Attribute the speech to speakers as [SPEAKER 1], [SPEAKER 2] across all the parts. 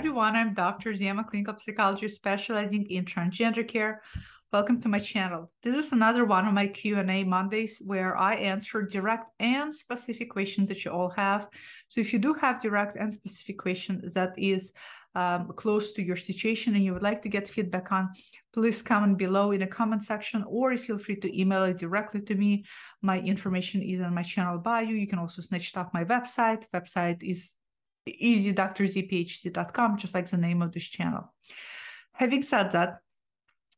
[SPEAKER 1] everyone. I'm Dr. Zema, clinical psychologist specializing in transgender care. Welcome to my channel. This is another one of my Q&A Mondays where I answer direct and specific questions that you all have. So if you do have direct and specific questions that is um, close to your situation and you would like to get feedback on, please comment below in the comment section or feel free to email it directly to me. My information is on my channel bio. You can also snatch off my website. Website is easydoctorZPHC.com, just like the name of this channel. Having said that,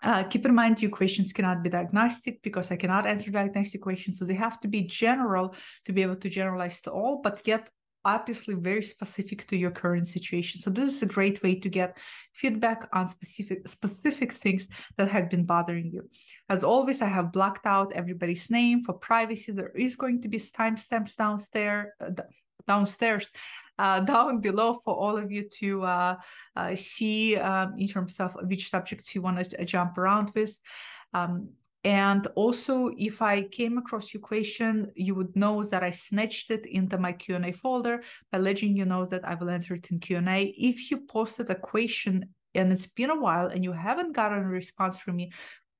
[SPEAKER 1] uh, keep in mind your questions cannot be diagnostic because I cannot answer diagnostic questions. So they have to be general to be able to generalize to all, but yet obviously very specific to your current situation. So this is a great way to get feedback on specific specific things that have been bothering you. As always, I have blocked out everybody's name for privacy. There is going to be timestamps downstairs. Uh, downstairs uh, down below for all of you to uh, uh, see um, in terms of which subjects you want to uh, jump around with. Um, and also, if I came across your question, you would know that I snatched it into my Q&A folder by letting you know that I will answer it in Q&A. If you posted a question and it's been a while and you haven't gotten a response from me,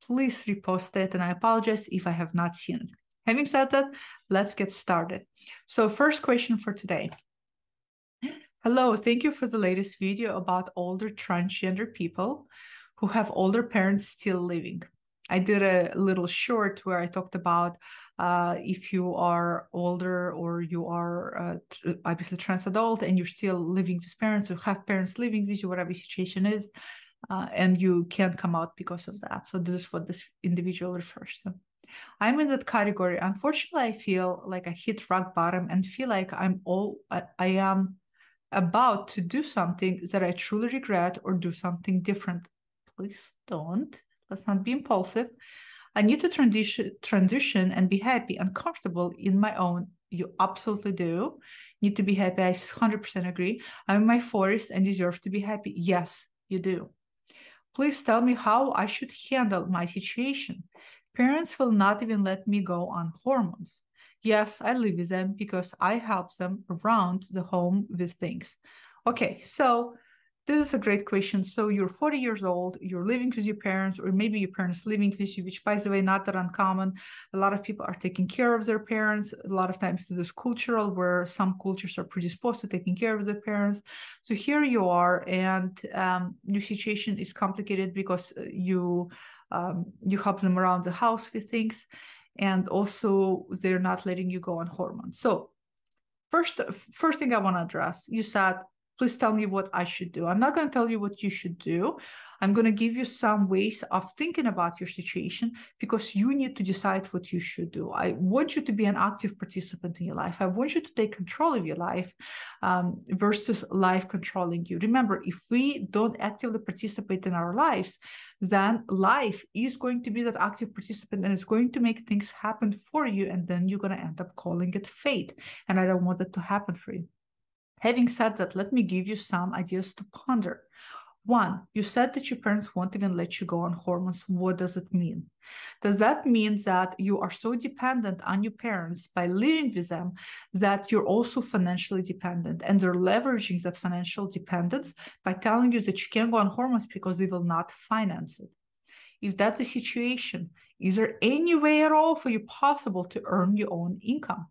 [SPEAKER 1] please repost it. And I apologize if I have not seen it. Having said that, let's get started. So first question for today. Hello, thank you for the latest video about older transgender people who have older parents still living. I did a little short where I talked about uh, if you are older or you are uh, obviously trans adult and you're still living with parents or have parents living with you, whatever situation is, uh, and you can't come out because of that. So this is what this individual refers to. I'm in that category. Unfortunately, I feel like I hit rock bottom and feel like I'm all I, I am about to do something that I truly regret or do something different. Please don't. Let's not be impulsive. I need to transition transition and be happy and comfortable in my own. You absolutely do. Need to be happy. I 100% agree. I'm in my 40s and deserve to be happy. Yes, you do. Please tell me how I should handle my situation. Parents will not even let me go on hormones. Yes, I live with them because I help them around the home with things. Okay, so this is a great question. So you're 40 years old, you're living with your parents, or maybe your parents living with you, which by the way, not that uncommon. A lot of people are taking care of their parents. A lot of times this is cultural where some cultures are predisposed to taking care of their parents. So here you are, and um, your situation is complicated because uh, you um, you help them around the house with things and also they're not letting you go on hormones. So first first thing i want to address you said please tell me what i should do i'm not going to tell you what you should do I'm going to give you some ways of thinking about your situation because you need to decide what you should do. I want you to be an active participant in your life. I want you to take control of your life um, versus life controlling you. Remember, if we don't actively participate in our lives, then life is going to be that active participant and it's going to make things happen for you. And then you're going to end up calling it fate. And I don't want that to happen for you. Having said that, let me give you some ideas to ponder. One, you said that your parents won't even let you go on hormones. What does it mean? Does that mean that you are so dependent on your parents by living with them that you're also financially dependent and they're leveraging that financial dependence by telling you that you can't go on hormones because they will not finance it? If that's the situation, is there any way at all for you possible to earn your own income?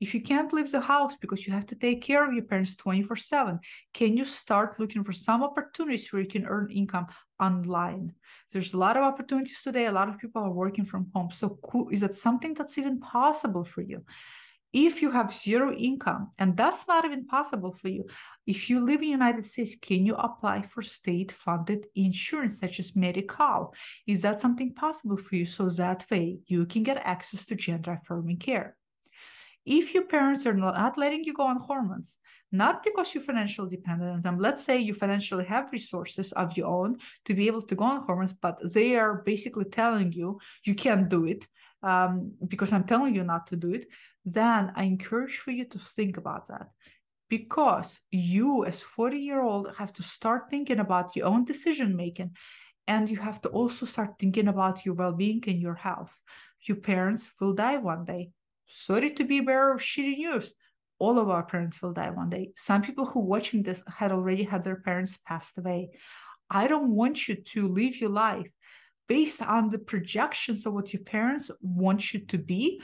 [SPEAKER 1] If you can't leave the house because you have to take care of your parents 24 7, can you start looking for some opportunities where you can earn income online? There's a lot of opportunities today. A lot of people are working from home. So, is that something that's even possible for you? if you have zero income and that's not even possible for you if you live in the united states can you apply for state funded insurance such as Medi-Cal is that something possible for you so that way you can get access to gender affirming care if your parents are not letting you go on hormones not because you're financially dependent on them let's say you financially have resources of your own to be able to go on hormones but they are basically telling you you can't do it um, because i'm telling you not to do it then I encourage for you to think about that. Because you as 40 year old have to start thinking about your own decision making and you have to also start thinking about your well-being and your health. Your parents will die one day sorry to be bearer of shitty news all of our parents will die one day. Some people who watching this had already had their parents passed away. I don't want you to live your life based on the projections of what your parents want you to be,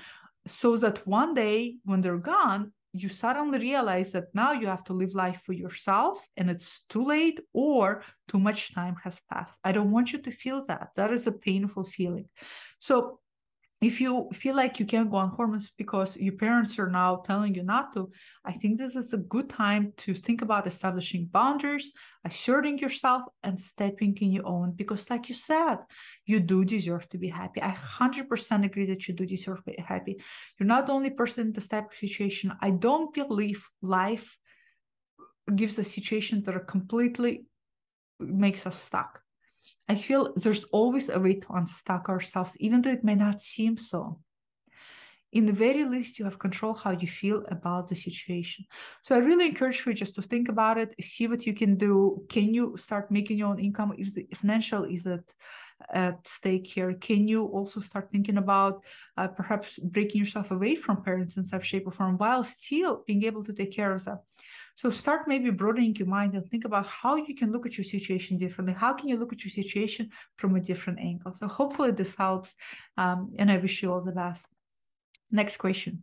[SPEAKER 1] so that one day when they're gone, you suddenly realize that now you have to live life for yourself and it's too late or too much time has passed. I don't want you to feel that. That is a painful feeling. So if you feel like you can't go on hormones because your parents are now telling you not to, I think this is a good time to think about establishing boundaries, asserting yourself, and stepping in your own. Because, like you said, you do deserve to be happy. I 100% agree that you do deserve to be happy. You're not the only person in this type of situation. I don't believe life gives a situation that are completely makes us stuck. I feel there's always a way to unstuck ourselves, even though it may not seem so. In the very least, you have control how you feel about the situation. So I really encourage you just to think about it, see what you can do. Can you start making your own income? If the financial is at, at stake here, can you also start thinking about uh, perhaps breaking yourself away from parents in some shape or form while still being able to take care of them? So start maybe broadening your mind and think about how you can look at your situation differently. How can you look at your situation from a different angle? So hopefully this helps. Um, and I wish you all the best. Next question.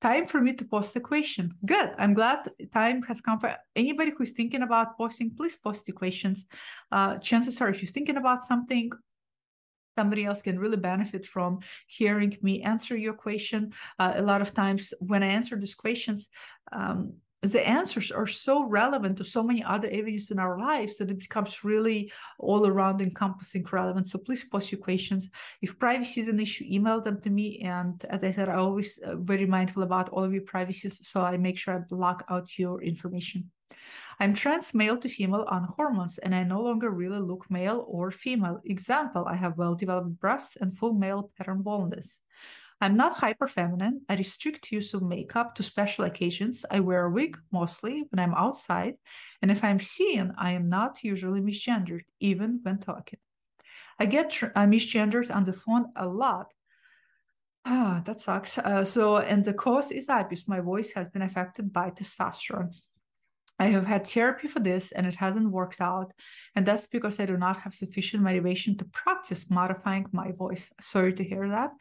[SPEAKER 1] Time for me to post a question. Good. I'm glad time has come for anybody who's thinking about posting, please post the questions. Uh, chances are if you're thinking about something, somebody else can really benefit from hearing me answer your question. Uh, a lot of times when I answer these questions, um, the answers are so relevant to so many other avenues in our lives that it becomes really all around encompassing relevant. So please post your questions. If privacy is an issue, email them to me. And as I said, I always uh, very mindful about all of your privacy. So I make sure I block out your information. I'm trans male to female on hormones, and I no longer really look male or female. Example, I have well-developed breasts and full male pattern baldness. I'm not hyper feminine. I restrict use of makeup to special occasions. I wear a wig mostly when I'm outside. And if I'm seen, I am not usually misgendered, even when talking. I get tr- uh, misgendered on the phone a lot. Ah, that sucks. Uh, so, and the cause is obvious. My voice has been affected by testosterone. I have had therapy for this and it hasn't worked out. And that's because I do not have sufficient motivation to practice modifying my voice. Sorry to hear that.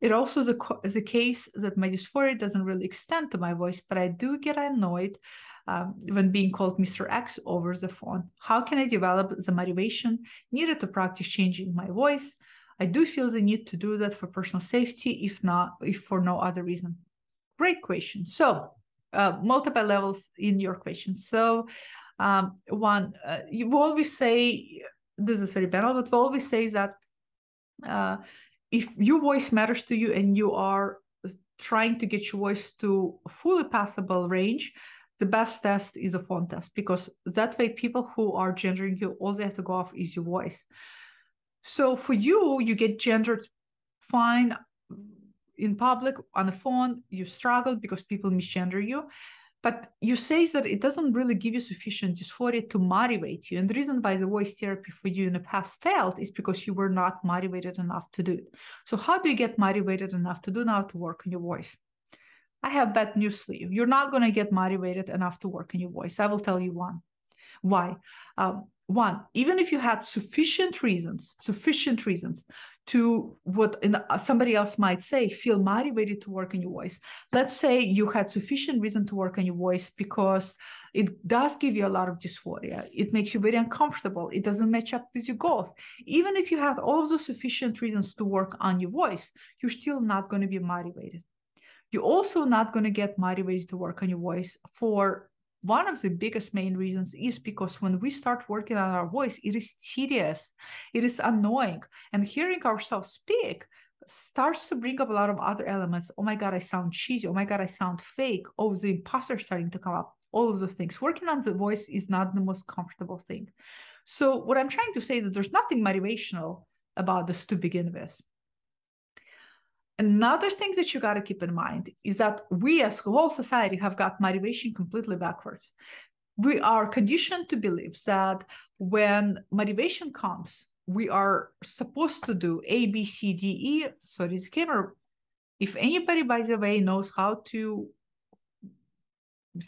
[SPEAKER 1] It also the, the case that my dysphoria doesn't really extend to my voice, but I do get annoyed um, when being called Mr. X over the phone. How can I develop the motivation needed to practice changing my voice? I do feel the need to do that for personal safety, if not, if for no other reason. Great question. So, uh, multiple levels in your question. So, um, one, uh, you always say, this is very banal, but we always say that uh, if your voice matters to you and you are trying to get your voice to fully passable range, the best test is a phone test because that way people who are gendering you, all they have to go off is your voice. So for you, you get gendered fine in public on the phone, you struggle because people misgender you. But you say that it doesn't really give you sufficient dysphoria to motivate you. And the reason why the voice therapy for you in the past failed is because you were not motivated enough to do it. So how do you get motivated enough to do now to work on your voice? I have bad news for you. You're not going to get motivated enough to work on your voice. I will tell you one. Why? Um, one, even if you had sufficient reasons, sufficient reasons to what uh, somebody else might say, feel motivated to work on your voice. Let's say you had sufficient reason to work on your voice because it does give you a lot of dysphoria. It makes you very uncomfortable. It doesn't match up with your goals. Even if you had all the sufficient reasons to work on your voice, you're still not going to be motivated. You're also not going to get motivated to work on your voice for one of the biggest main reasons is because when we start working on our voice, it is tedious, it is annoying, and hearing ourselves speak starts to bring up a lot of other elements. Oh my God, I sound cheesy. Oh my God, I sound fake. Oh, the imposter starting to come up. All of those things. Working on the voice is not the most comfortable thing. So, what I'm trying to say is that there's nothing motivational about this to begin with. Another thing that you got to keep in mind is that we as a whole society have got motivation completely backwards. We are conditioned to believe that when motivation comes, we are supposed to do A, B, C, D, E. So disclaimer, if anybody, by the way, knows how to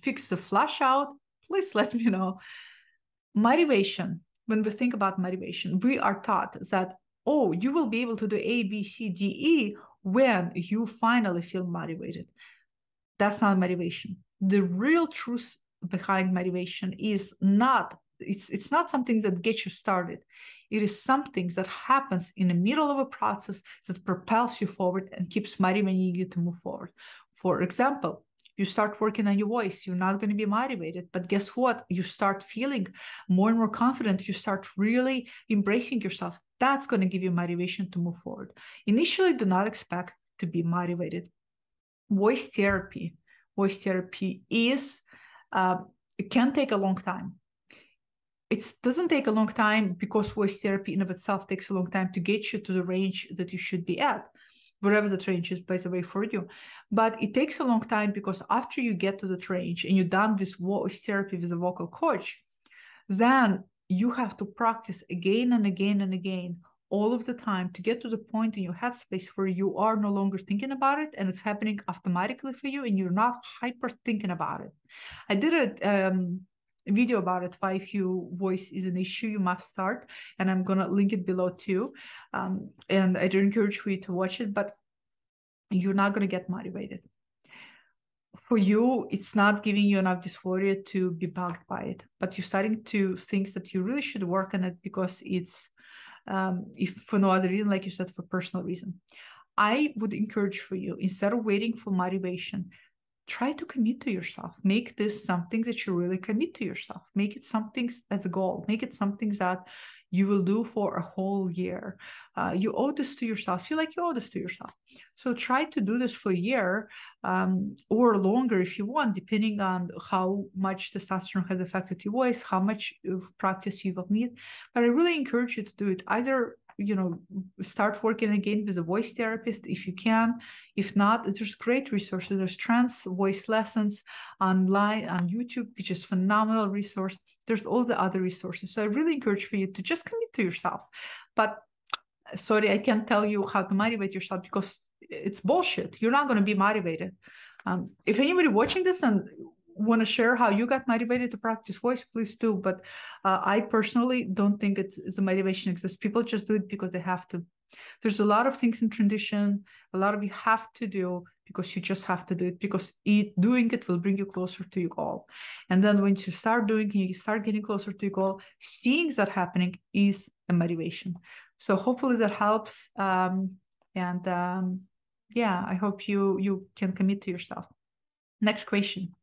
[SPEAKER 1] fix the flush out, please let me know. Motivation. When we think about motivation, we are taught that, oh, you will be able to do A, B, C, D, E when you finally feel motivated. That's not motivation. The real truth behind motivation is not it's it's not something that gets you started it is something that happens in the middle of a process that propels you forward and keeps motivating you to move forward for example you start working on your voice you're not going to be motivated. But guess what? You start feeling more and more confident. You start really embracing yourself. That's going to give you motivation to move forward. Initially do not expect to be motivated. Voice therapy voice therapy is uh, it can take a long time. It doesn't take a long time because voice therapy in of itself takes a long time to get you to the range that you should be at wherever the range is, by the way, for you. But it takes a long time because after you get to that range and you're done with voice therapy with a vocal coach, then you have to practice again and again and again all of the time to get to the point in your headspace where you are no longer thinking about it and it's happening automatically for you and you're not hyper thinking about it. I did a um, video about it why if you voice is an issue you must start and i'm gonna link it below too. Um, and i do encourage you to watch it but you're not gonna get motivated. For you it's not giving you enough dysphoria to be bugged by it but you're starting to think that you really should work on it because it's um, if for no other reason like you said for personal reason. I would encourage for you instead of waiting for motivation try to commit to yourself. Make this something that you really commit to yourself. Make it something as a goal. Make it something that you will do for a whole year. Uh, you owe this to yourself. Feel like you owe this to yourself. So try to do this for a year um, or longer if you want depending on how much testosterone has affected your voice how much practice you will need but i really encourage you to do it either you know start working again with a voice therapist if you can. If not there's great resources. There's trans voice lessons online on youtube which is phenomenal resource. There's all the other resources. So i really encourage for you to just commit to yourself. But sorry i can't tell you how to motivate yourself because it's bullshit. You're not going to be motivated. Um, if anybody watching this and want to share how you got motivated to practice voice, please do. But uh, I personally don't think it's, the motivation exists. People just do it because they have to. There's a lot of things in tradition, a lot of you have to do because you just have to do it because it, doing it will bring you closer to your goal. And then once you start doing it, you start getting closer to your goal, seeing that happening is a motivation. So hopefully that helps. Um, and um, yeah, I hope you you can commit to yourself. Next question.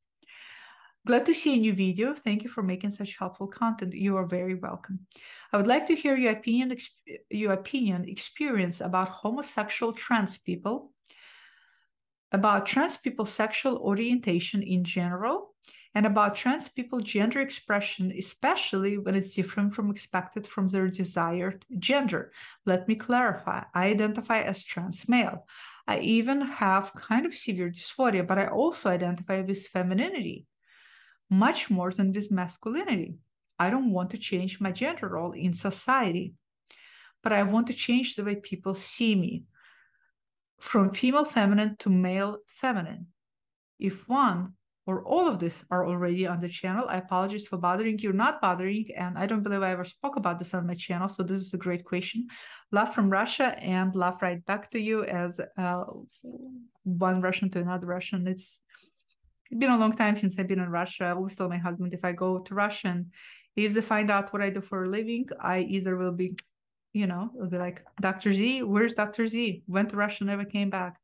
[SPEAKER 1] Glad to see a new video. Thank you for making such helpful content. You are very welcome. I would like to hear your opinion, your opinion, experience about homosexual trans people, about trans people's sexual orientation in general, and about trans people gender expression, especially when it's different from expected from their desired gender. Let me clarify. I identify as trans male. I even have kind of severe dysphoria, but I also identify with femininity much more than with masculinity. I don't want to change my gender role in society, but I want to change the way people see me from female feminine to male feminine. If one or all of this are already on the channel, I apologize for bothering you, not bothering, and I don't believe I ever spoke about this on my channel, so this is a great question. Love from Russia and love right back to you as uh, one Russian to another Russian. It's it's been a long time since I've been in Russia. I always tell my husband if I go to Russia and if they find out what I do for a living, I either will be, you know, it'll be like, Dr. Z, where's Dr. Z? Went to Russia, never came back.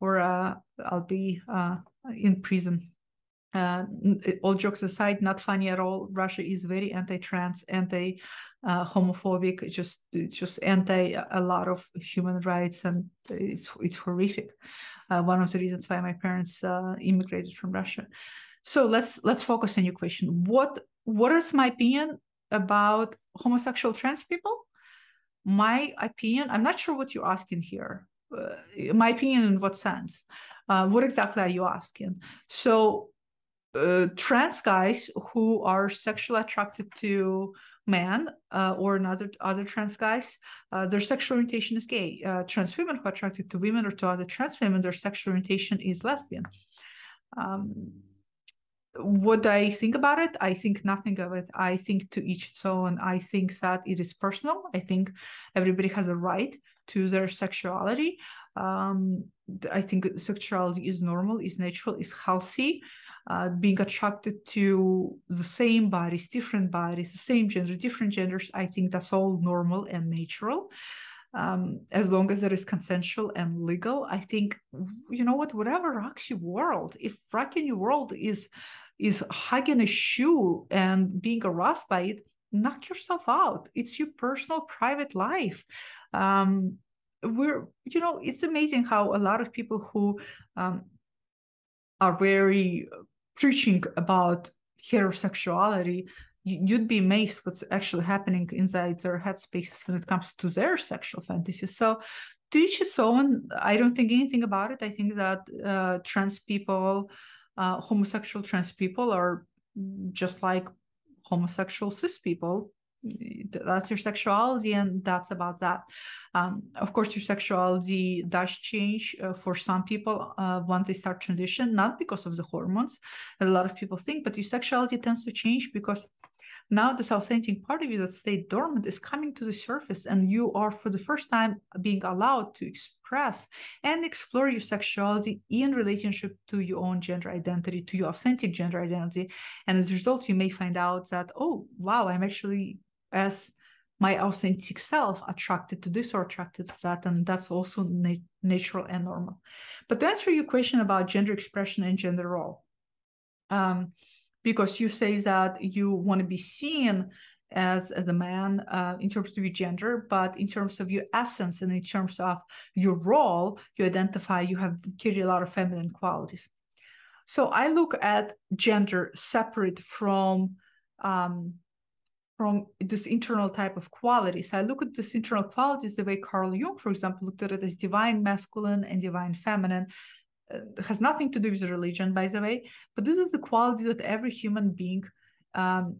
[SPEAKER 1] Or uh, I'll be uh, in prison. Uh, all jokes aside, not funny at all. Russia is very anti-trans, anti-homophobic, uh, just just anti a lot of human rights, and it's it's horrific uh, one of the reasons why my parents uh, immigrated from Russia. So let's let's focus on your question. What what is my opinion about homosexual trans people? My opinion. I'm not sure what you're asking here. Uh, my opinion in what sense? Uh, what exactly are you asking? So uh, trans guys who are sexually attracted to men uh, or another other trans guys, uh, their sexual orientation is gay. Uh, trans women who are attracted to women or to other trans women, their sexual orientation is lesbian. Um, what I think about it? I think nothing of it. I think to each its own. I think that it is personal. I think everybody has a right to their sexuality. Um, I think sexuality is normal, is natural, is healthy. Uh, being attracted to the same bodies, different bodies, the same gender, different genders, I think that's all normal and natural. Um, as long as it is consensual and legal, I think, you know what, whatever rocks your world, if rocking your world is is hugging a shoe and being aroused by it, knock yourself out. It's your personal private life. Um, we're, you know, it's amazing how a lot of people who um, are very preaching about heterosexuality you'd be amazed what's actually happening inside their headspaces when it comes to their sexual fantasies. So, to each its own. I don't think anything about it. I think that uh, trans people uh, homosexual trans people are just like homosexual cis people that's your sexuality and that's about that. Um, of course your sexuality does change uh, for some people uh, once they start transition not because of the hormones that a lot of people think but your sexuality tends to change because now this authentic part of you that stayed dormant is coming to the surface and you are for the first time being allowed to express and explore your sexuality in relationship to your own gender identity to your authentic gender identity. And as a result you may find out that oh wow i'm actually as my authentic self attracted to this or attracted to that and that's also na- natural and normal but to answer your question about gender expression and gender role um, because you say that you want to be seen as, as a man uh, in terms of your gender, but in terms of your essence and in terms of your role, you identify you have carry a lot of feminine qualities. So I look at gender separate from um, from this internal type of qualities. I look at this internal qualities the way Carl Jung, for example, looked at it as divine masculine and divine feminine, uh, has nothing to do with religion, by the way, but this is the quality that every human being, um,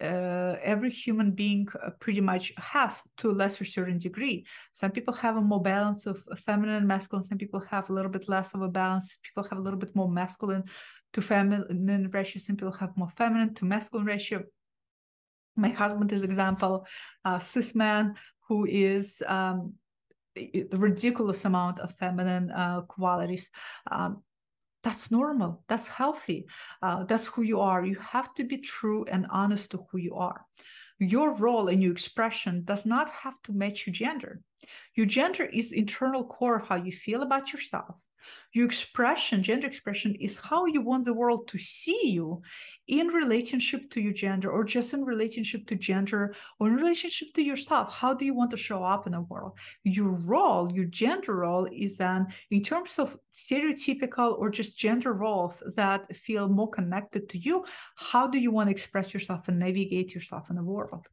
[SPEAKER 1] uh, every human being uh, pretty much has to a lesser certain degree. Some people have a more balance of feminine and masculine. Some people have a little bit less of a balance. People have a little bit more masculine to feminine ratio. Some people have more feminine to masculine ratio. My husband is example, uh, cis man who is um, the ridiculous amount of feminine uh, qualities. Um, that's normal. That's healthy. Uh, that's who you are. You have to be true and honest to who you are. Your role and your expression does not have to match your gender. Your gender is internal core of how you feel about yourself. Your expression, gender expression, is how you want the world to see you in relationship to your gender or just in relationship to gender or in relationship to yourself how do you want to show up in the world? Your role your gender role is then in terms of stereotypical or just gender roles that feel more connected to you how do you want to express yourself and navigate yourself in the world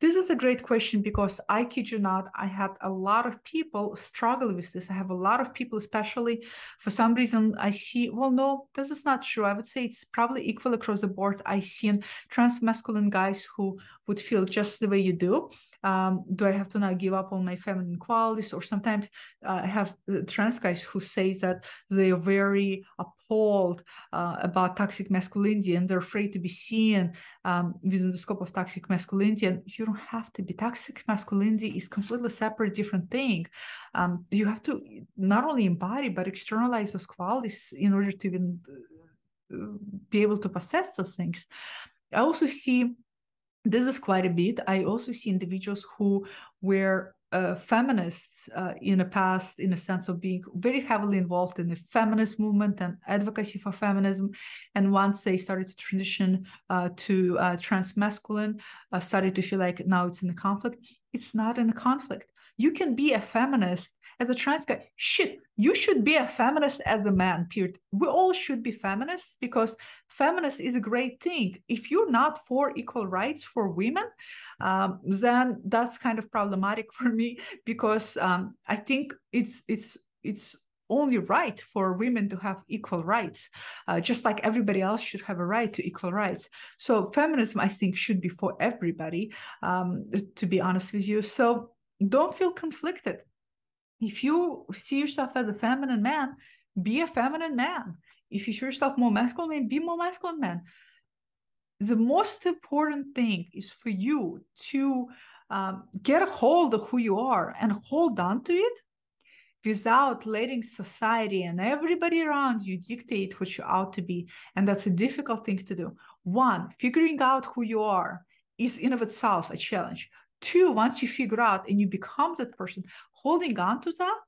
[SPEAKER 1] this is a great question because I kid you not, I had a lot of people struggle with this. I have a lot of people, especially for some reason, I see, well, no, this is not true. I would say it's probably equal across the board. I see trans masculine guys who would feel just the way you do um, do I have to now give up on my feminine qualities? Or sometimes uh, I have uh, trans guys who say that they're very appalled uh, about toxic masculinity and they're afraid to be seen um, within the scope of toxic masculinity. And you don't have to be. Toxic masculinity is completely separate, different thing. Um, you have to not only embody but externalize those qualities in order to even uh, be able to possess those things. I also see this is quite a bit. I also see individuals who were uh, feminists uh, in the past, in the sense of being very heavily involved in the feminist movement and advocacy for feminism. And once they started to transition uh, to uh, trans masculine, uh, started to feel like now it's in a conflict. It's not in a conflict. You can be a feminist as a trans guy, shit, you should be a feminist as a man, period. We all should be feminists because feminist is a great thing. If you're not for equal rights for women, um, then that's kind of problematic for me because um, I think it's it's it's only right for women to have equal rights, uh, just like everybody else should have a right to equal rights. So feminism, I think, should be for everybody. Um, to be honest with you, so don't feel conflicted if you see yourself as a feminine man, be a feminine man. If you see yourself more masculine man, be more masculine man. The most important thing is for you to um, get a hold of who you are and hold on to it without letting society and everybody around you dictate what you ought to be. And that's a difficult thing to do. One, figuring out who you are is in of itself a challenge. Two, once you figure out and you become that person, holding on to that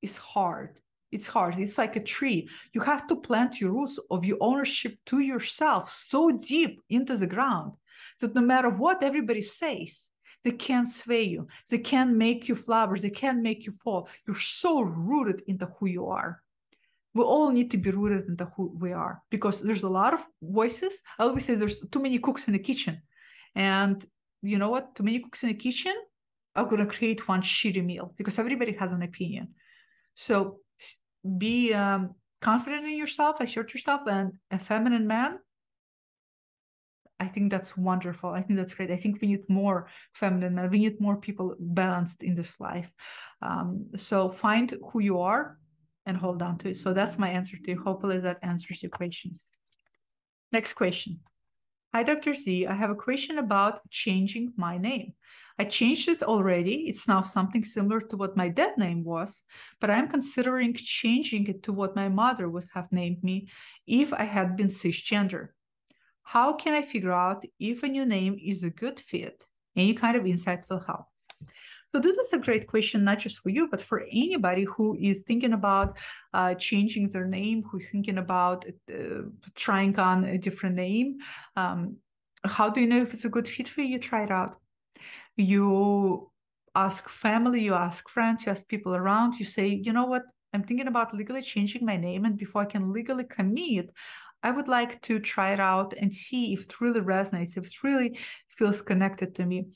[SPEAKER 1] is hard. It's hard. It's like a tree. You have to plant your roots of your ownership to yourself so deep into the ground that no matter what everybody says, they can't sway you. They can't make you flowers. They can't make you fall. You're so rooted into who you are. We all need to be rooted into who we are because there's a lot of voices. I always say there's too many cooks in the kitchen. And you know what? Too many cooks in the kitchen are going to create one shitty meal because everybody has an opinion. So be um, confident in yourself, assert yourself, and a feminine man I think that's wonderful. I think that's great. I think we need more feminine men. We need more people balanced in this life. Um, so find who you are and hold on to it. So that's my answer to you. Hopefully that answers your question. Next question. Hi, Dr. Z. I have a question about changing my name. I changed it already. It's now something similar to what my dead name was, but I'm considering changing it to what my mother would have named me if I had been cisgender. How can I figure out if a new name is a good fit? Any kind of insight will help. So this is a great question, not just for you, but for anybody who is thinking about uh, changing their name, who's thinking about uh, trying on a different name. Um, how do you know if it's a good fit for you? You try it out. You ask family, you ask friends, you ask people around, you say, you know what, I'm thinking about legally changing my name. And before I can legally commit, I would like to try it out and see if it really resonates, if it really feels connected to me.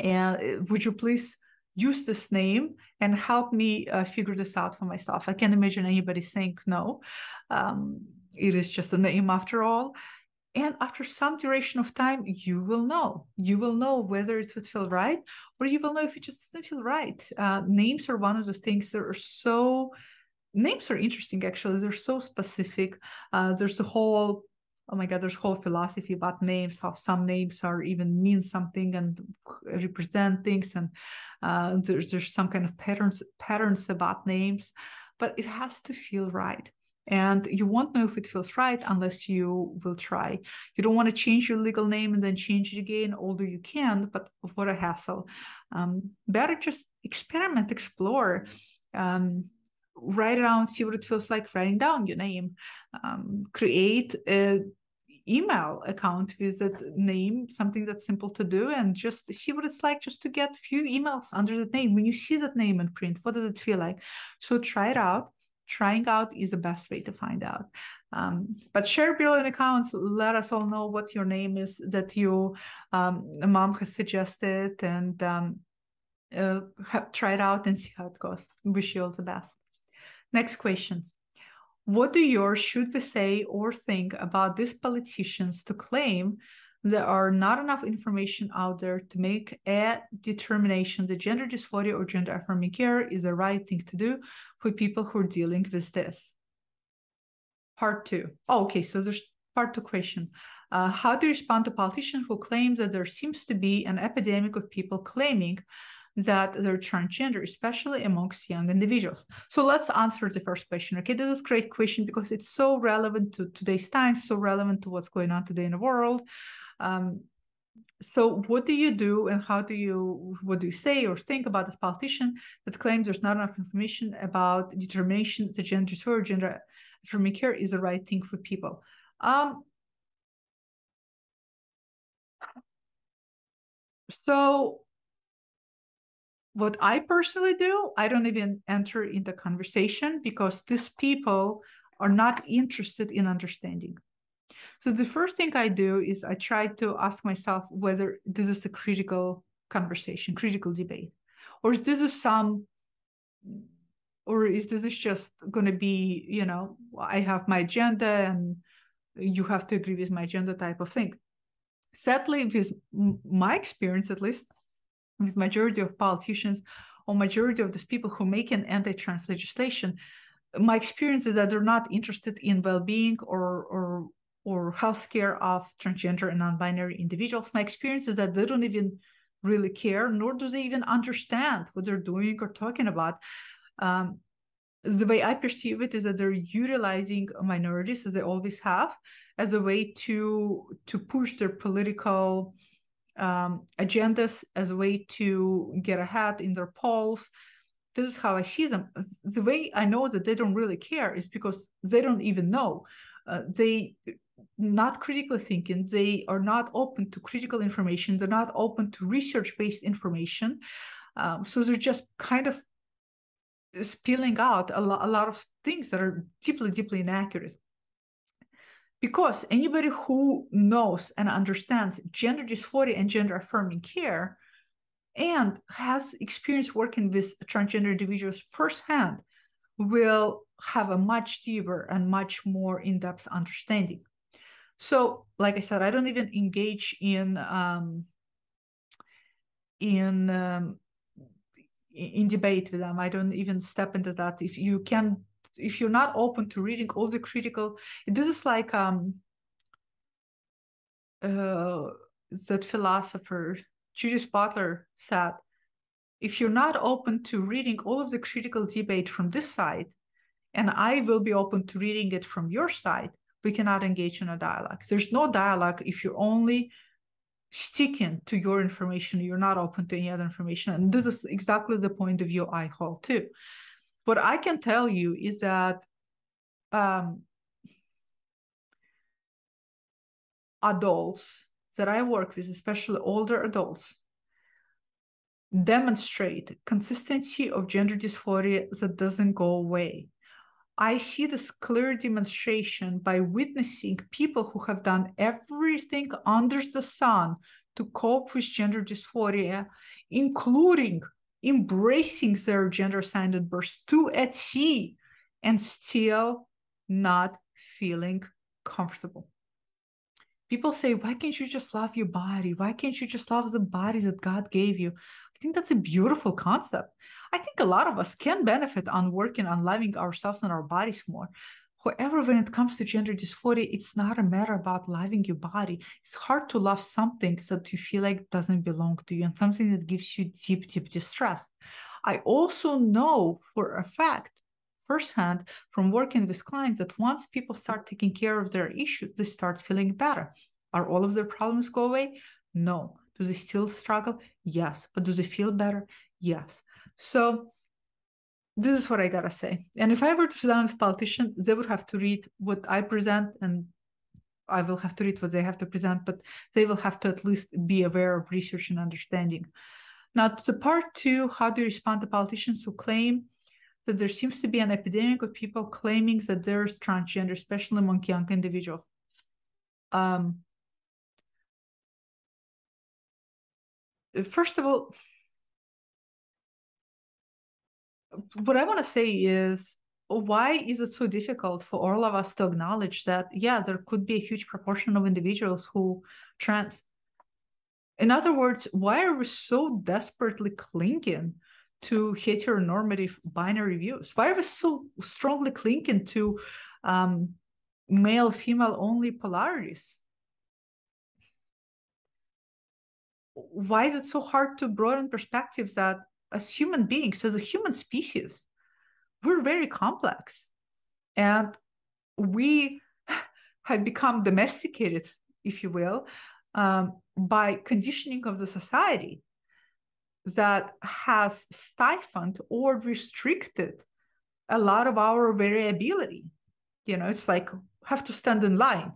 [SPEAKER 1] And uh, would you please use this name and help me uh, figure this out for myself? I can't imagine anybody saying no. Um, it is just a name after all. And after some duration of time, you will know. You will know whether it would feel right, or you will know if it just doesn't feel right. Uh, names are one of the things that are so names are interesting actually they're so specific uh, there's a whole oh my god there's whole philosophy about names how some names are even mean something and represent things and uh, there's there's some kind of patterns patterns about names but it has to feel right. And you won't know if it feels right unless you will try. You don't want to change your legal name and then change it again although you can but what a hassle. Um, better just experiment explore um, write around, see what it feels like writing down your name. Um, create a email account with that name, something that's simple to do, and just see what it's like just to get a few emails under that name. When you see that name in print, what does it feel like? So try it out. Trying out is the best way to find out. Um, but share below accounts. Let us all know what your name is that your um, mom has suggested, and um, uh, have, try it out and see how it goes. Wish you all the best. Next question. What do you or should we say or think about these politicians to claim there are not enough information out there to make a determination that gender dysphoria or gender affirming care is the right thing to do for people who are dealing with this? Part two. Oh, okay, so there's part two question. Uh, how do you respond to politicians who claim that there seems to be an epidemic of people claiming that they're transgender, especially amongst young individuals. So let's answer the first question. Okay, this is a great question because it's so relevant to today's time, so relevant to what's going on today in the world. Um, so what do you do and how do you what do you say or think about this politician that claims there's not enough information about determination the gender or gender affirming care is the right thing for people um, so what I personally do, I don't even enter into conversation because these people are not interested in understanding. So the first thing I do is I try to ask myself whether this is a critical conversation, critical debate, or is this is some, or is this is just going to be, you know, I have my agenda and you have to agree with my agenda type of thing. Sadly, with my experience at least, majority of politicians or majority of these people who make an anti-trans legislation, my experience is that they're not interested in well-being or or or healthcare of transgender and non-binary individuals. My experience is that they don't even really care, nor do they even understand what they're doing or talking about. Um, the way I perceive it is that they're utilizing minorities, as they always have, as a way to to push their political um, agendas, as a way to get ahead in their polls. This is how I see them. The way I know that they don't really care is because they don't even know. Uh, they not critically thinking they are not open to critical information they're not open to research based information um, so they're just kind of spilling out a, lo- a lot of things that are deeply deeply inaccurate because anybody who knows and understands gender dysphoria and gender affirming care and has experience working with transgender individuals firsthand will have a much deeper and much more in-depth understanding so, like I said, I don't even engage in um, in um, in debate with them. I don't even step into that. If you can, if you're not open to reading all the critical, this is like um, uh, that philosopher Judith Butler said, if you're not open to reading all of the critical debate from this side, and I will be open to reading it from your side, we cannot engage in a dialogue. There's no dialogue if you're only sticking to your information, you're not open to any other information. And this is exactly the point of view I hold too. What I can tell you is that um, adults that I work with, especially older adults, demonstrate consistency of gender dysphoria that doesn't go away. I see this clear demonstration by witnessing people who have done everything under the sun to cope with gender dysphoria, including embracing their gender assigned birth to a T and still not feeling comfortable. People say, why can't you just love your body? Why can't you just love the body that God gave you? I think that's a beautiful concept. I think a lot of us can benefit on working on loving ourselves and our bodies more. However, when it comes to gender dysphoria, it's not a matter about loving your body. It's hard to love something that you feel like doesn't belong to you and something that gives you deep, deep distress. I also know for a fact firsthand from working with clients that once people start taking care of their issues, they start feeling better. Are all of their problems go away? No. Do they still struggle? Yes. But do they feel better? Yes. So this is what I gotta say. And if I were to sit down with politicians, they would have to read what I present and I will have to read what they have to present, but they will have to at least be aware of research and understanding. Now, to part two, how do you respond to politicians who claim that there seems to be an epidemic of people claiming that there's transgender, especially among young individuals? Um, first of all, what I want to say is why is it so difficult for all of us to acknowledge that yeah there could be a huge proportion of individuals who trans? In other words why are we so desperately clinging to heteronormative binary views? Why are we so strongly clinging to um, male female only polarities? Why is it so hard to broaden perspectives that as human beings, as a human species, we're very complex. And we have become domesticated, if you will, um, by conditioning of the society that has stifled or restricted a lot of our variability. You know, it's like have to stand in line.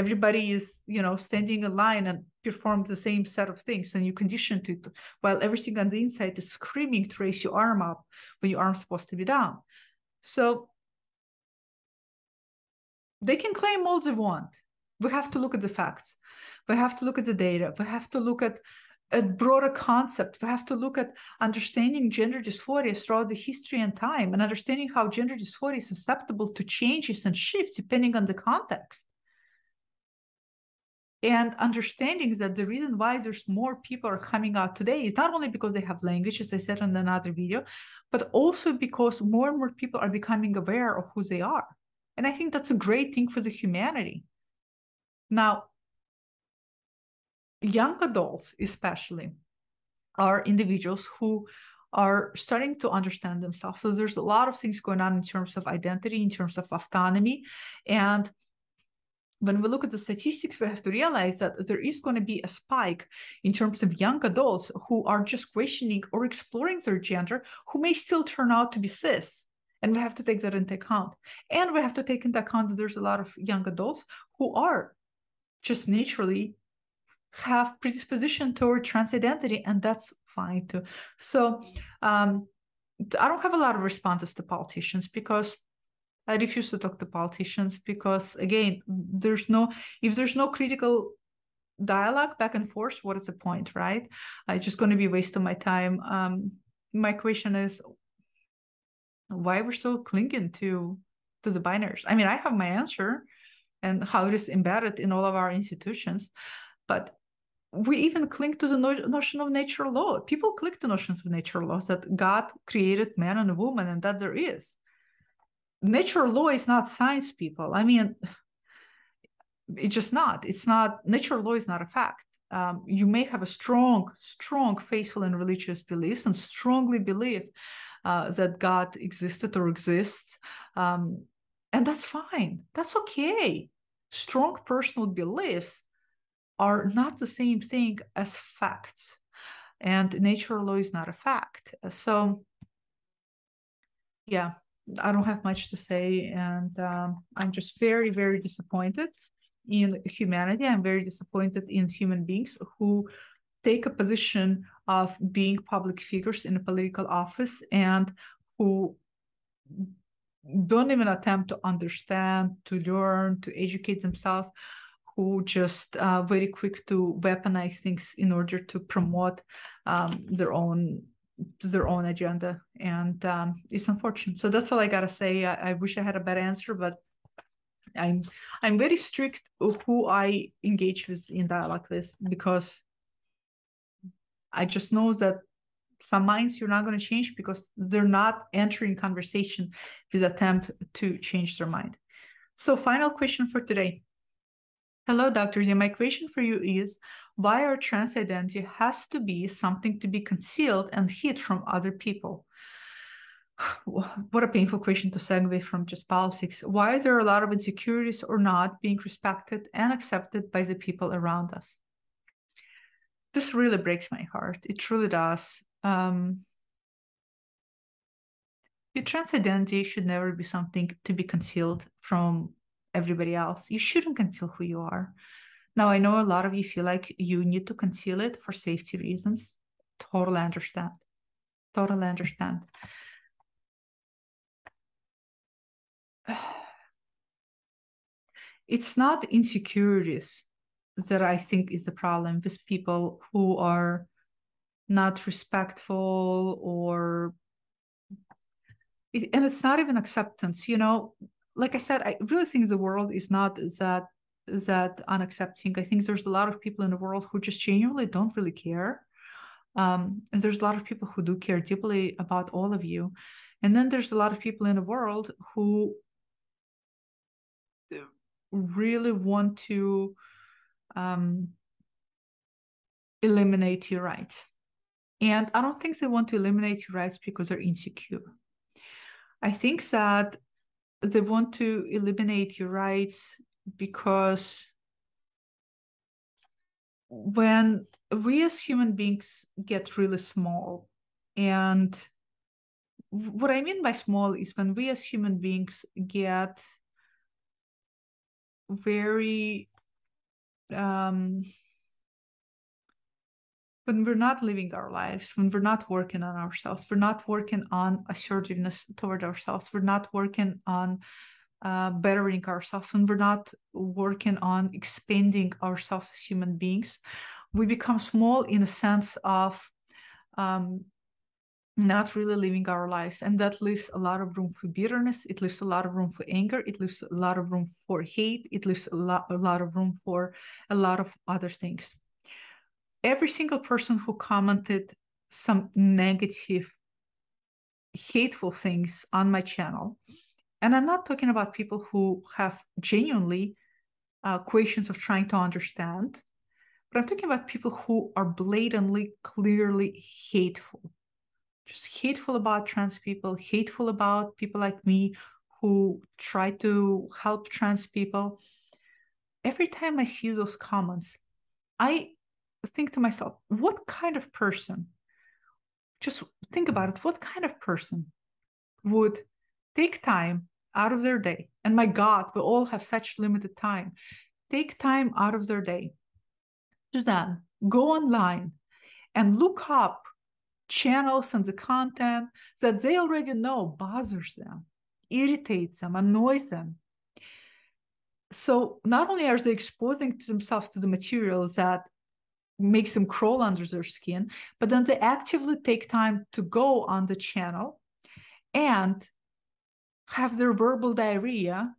[SPEAKER 1] Everybody is, you know, standing in line and perform the same set of things and you condition to it while everything on the inside is screaming to raise your arm up when your arm's supposed to be down. So they can claim all they want. We have to look at the facts. We have to look at the data. We have to look at a broader concept. We have to look at understanding gender dysphoria throughout the history and time and understanding how gender dysphoria is susceptible to changes and shifts depending on the context and understanding that the reason why there's more people are coming out today is not only because they have language as i said in another video but also because more and more people are becoming aware of who they are. And i think that's a great thing for the humanity. Now young adults especially are individuals who are starting to understand themselves. So there's a lot of things going on in terms of identity in terms of autonomy and when we look at the statistics, we have to realize that there is going to be a spike in terms of young adults who are just questioning or exploring their gender, who may still turn out to be cis. And we have to take that into account. And we have to take into account that there's a lot of young adults who are just naturally have predisposition toward trans identity, and that's fine too. So um, I don't have a lot of responses to politicians because I refuse to talk to politicians because again, there's no if there's no critical dialogue back and forth, what is the point, right? It's just going to be waste of my time. Um, my question is why we're so clinging to to the binaries. I mean, I have my answer and how it is embedded in all of our institutions, but we even cling to the no- notion of natural law. People cling to notions of natural laws that God created man and a woman and that there is natural law is not science people. I mean it's just not. It's not natural law is not a fact. Um, you may have a strong strong faithful and religious beliefs and strongly believe uh, that god existed or exists um, and that's fine. That's okay. Strong personal beliefs are not the same thing as facts and natural law is not a fact. So yeah I don't have much to say, and um, I'm just very, very disappointed in humanity. I'm very disappointed in human beings who take a position of being public figures in a political office and who don't even attempt to understand, to learn, to educate themselves, who just uh, very quick to weaponize things in order to promote um, their own their own agenda and um, it's unfortunate. So that's all i gotta say. I, I, wish i had a better answer but i'm i'm very strict who i engage with in dialogue with because i just know that some minds you're not going to change because they're not entering conversation with attempt to change their mind. So final question for today. Hello, Dr. My question for you is why our trans identity has to be something to be concealed and hid from other people? What a painful question to segue from just politics. Why is there a lot of insecurities or not being respected and accepted by the people around us? This really breaks my heart. It truly does. Um, your trans identity should never be something to be concealed from everybody else. You shouldn't conceal who you are. Now, I know a lot of you feel like you need to conceal it for safety reasons. Totally understand. Totally understand. It's not insecurities that I think is the problem with people who are not respectful or and it's not even acceptance you know like I said, I really think the world is not that that unaccepting. I think there's a lot of people in the world who just genuinely don't really care. Um, and there's a lot of people who do care deeply about all of you. And then there's a lot of people in the world who really want to um, eliminate your rights. And I don't think they want to eliminate your rights because they're insecure. I think that they want to eliminate your rights because when we as human beings get really small and what i mean by small is when we as human beings get very um when we're not living our lives, when we're not working on ourselves, we're not working on assertiveness toward ourselves, we're not working on uh, bettering ourselves, when we're not working on expanding ourselves as human beings, we become small in a sense of um, not really living our lives. And that leaves a lot of room for bitterness. It leaves a lot of room for anger. It leaves a lot of room for hate. It leaves a lot, a lot of room for a lot of other things. Every single person who commented some negative, hateful things on my channel, and I'm not talking about people who have genuinely uh, questions of trying to understand, but I'm talking about people who are blatantly, clearly hateful just hateful about trans people, hateful about people like me who try to help trans people. Every time I see those comments, I think to myself, what kind of person, just think about it, what kind of person would take time out of their day? And my God, we all have such limited time. Take time out of their day to then go online and look up channels and the content that they already know bothers them, irritates them, annoys them. So not only are they exposing themselves to the material that makes them crawl under their skin, but then they actively take time to go on the channel and have their verbal diarrhea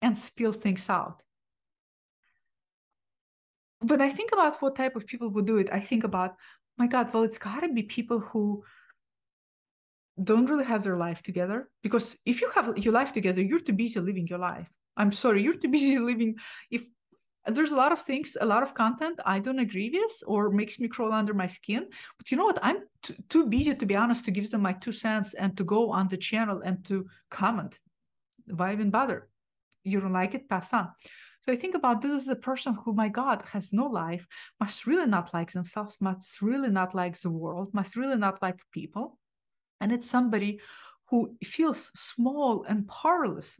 [SPEAKER 1] and spill things out. When I think about what type of people would do it, I think about my God, well, it's got to be people who don't really have their life together. Because if you have your life together, you're too busy living your life. I'm sorry, you're too busy living. If there's a lot of things, a lot of content I don't agree with or makes me crawl under my skin. But you know what? I'm t- too busy, to be honest, to give them my two cents and to go on the channel and to comment. Why even bother? You don't like it, pass on. So I think about this is a person who, my God, has no life, must really not like themselves, must really not like the world, must really not like people. And it's somebody who feels small and powerless.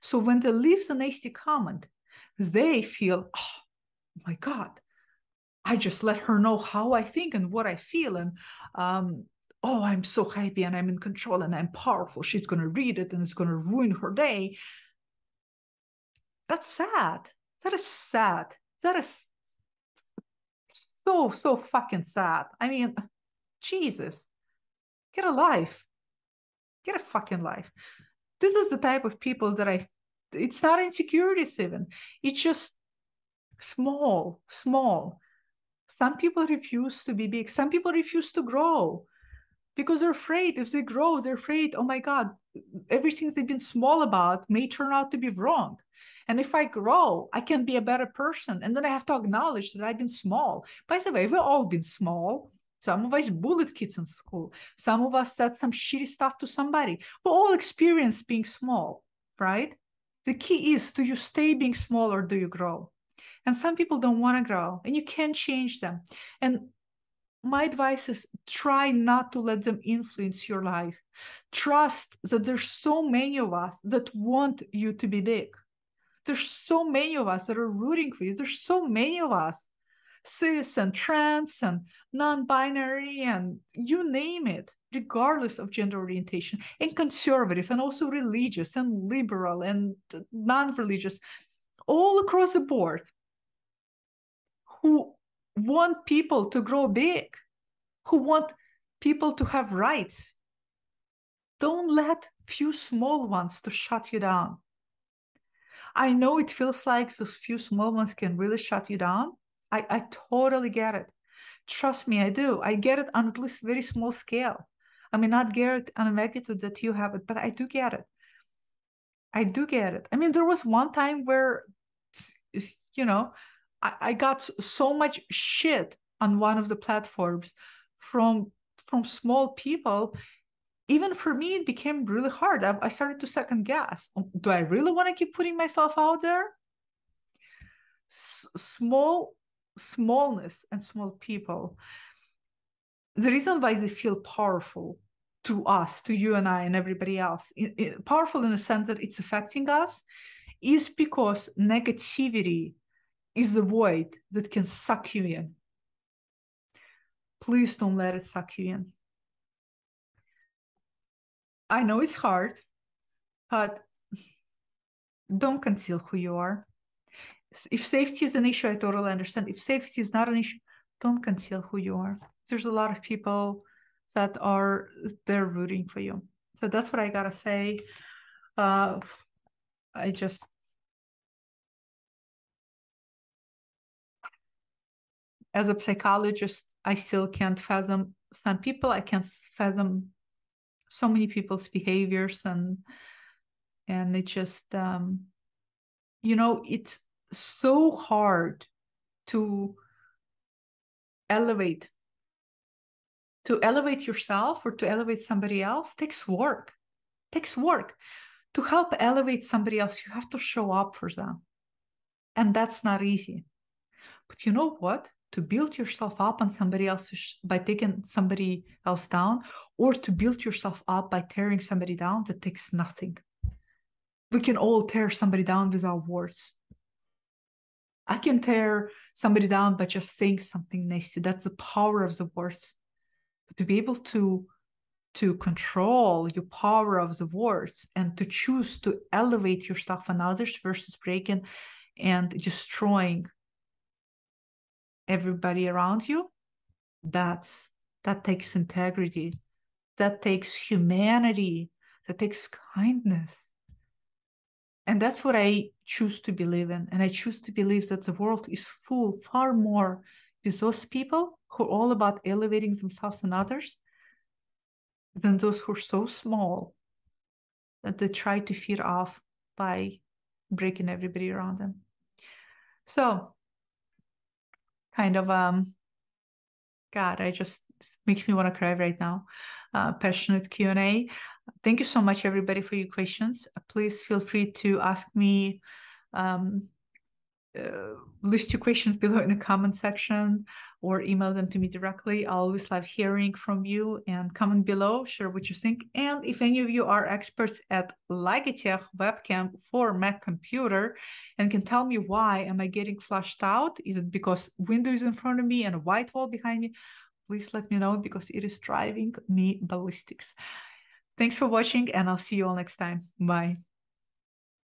[SPEAKER 1] So when they leave a nasty comment, they feel, oh my God, I just let her know how I think and what I feel. And um, oh, I'm so happy and I'm in control and I'm powerful. She's going to read it and it's going to ruin her day. That's sad. That is sad. That is so, so fucking sad. I mean, Jesus, get a life. Get a fucking life. This is the type of people that I, it's not insecurities even. It's just small, small. Some people refuse to be big. Some people refuse to grow because they're afraid. If they grow, they're afraid, oh my God, everything they've been small about may turn out to be wrong. And if I grow, I can be a better person. And then I have to acknowledge that I've been small. By the way, we've all been small. Some of us bullied kids in school. Some of us said some shitty stuff to somebody. We all experienced being small, right? The key is do you stay being small or do you grow? And some people don't want to grow and you can't change them. And my advice is try not to let them influence your life. Trust that there's so many of us that want you to be big. There's so many of us that are rooting for you. There's so many of us, cis and trans and non-binary and you name it, regardless of gender orientation, and conservative and also religious and liberal and non-religious, all across the board, who want people to grow big, who want people to have rights. Don't let few small ones to shut you down. I know it feels like those few small ones can really shut you down. I, I totally get it. Trust me, I do. I get it on at least very small scale. I may not get on a magnitude that you have it, but I do get it. I do get it. I mean, there was one time where, you know, I, I got so much shit on one of the platforms from from small people even for me, it became really hard. I, I started to second guess. Um, do I really want to keep putting myself out there? S- small, smallness and small people. The reason why they feel powerful to us, to you and I, and everybody else, it, it, powerful in the sense that it's affecting us, is because negativity is the void that can suck you in. Please don't let it suck you in. I know it's hard, but don't conceal who you are. If safety is an issue, I totally understand. If safety is not an issue, don't conceal who you are. There's a lot of people that are they're rooting for you. So that's what I gotta say. Uh, I just as a psychologist, I still can't fathom some people. I can't fathom so many people's behaviors and and it just um, you know it's so hard to elevate to elevate yourself or to elevate somebody else takes work. Takes work. To help elevate somebody else you have to show up for them. And that's not easy. But you know what? To build yourself up on somebody else by taking somebody else down or to build yourself up by tearing somebody down that takes nothing. We can all tear somebody down with our words. I can tear somebody down by just saying something nasty. That's the power of the words to be able to to control your power of the words and to choose to elevate yourself and others versus breaking and destroying everybody around you that's that takes integrity that takes humanity that takes kindness. And that's what i choose to believe in. And i choose to believe that the world is full far more with those people who are all about elevating themselves and others than those who are so small that they try to feed off by breaking everybody around them. So kind of um god i just makes me want to cry right now. Uh, passionate q&a thank you so much everybody for your questions. Please feel free to ask me um, uh, list your questions below in the comment section or email them to me directly. I always love hearing from you and comment below, share what you think. And if any of you are experts at Logitech webcam for Mac computer and can tell me why am I getting flushed out? Is it because window is in front of me and a white wall behind me? Please let me know because it is driving me ballistics. Thanks for watching and I'll see you all next time. Bye.